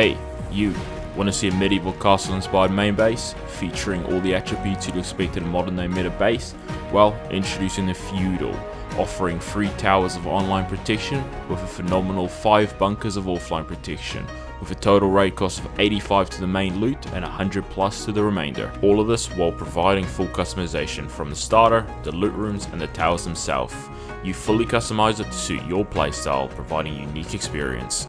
Hey, you, want to see a medieval castle inspired main base featuring all the attributes you'd expect in a modern day meta base? Well, introducing the Feudal, offering 3 towers of online protection with a phenomenal 5 bunkers of offline protection with a total raid cost of 85 to the main loot and 100 plus to the remainder. All of this while providing full customization from the starter, the loot rooms and the towers themselves. You fully customize it to suit your playstyle, providing unique experience.